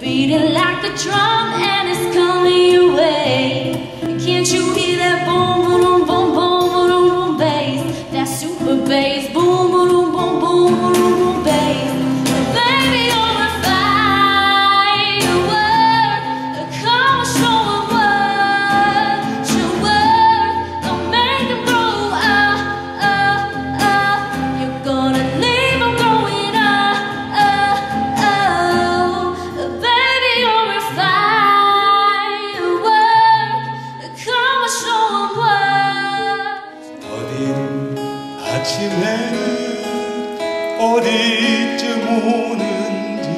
beating like a drum and it's coming. 아침에는 어디쯤 오는지.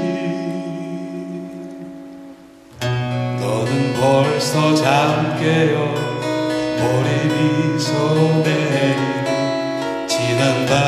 너는 벌써 잠깨어 머리 미소 내리는 지난밤